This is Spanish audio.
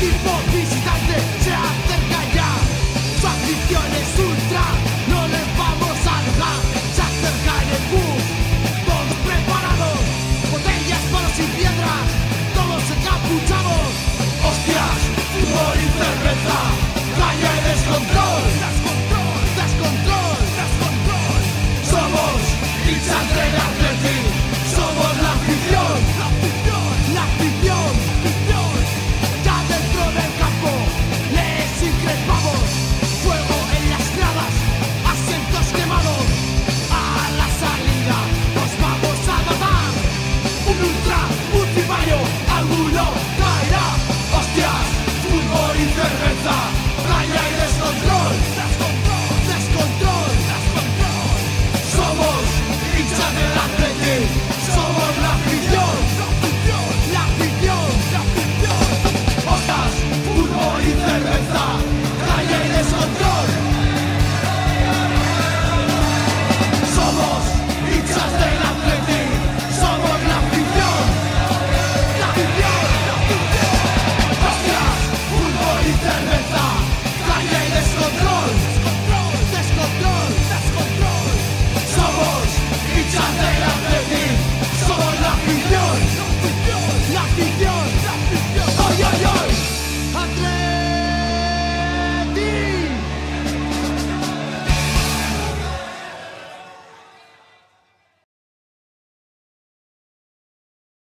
tipo visitante se acerca ya. Su afición ultra, no les vamos a dejar. Se acercan el bus, todos preparados, botellas, palos y piedras, todos encapuchados. Hostias, fútbol y cerveza, calla.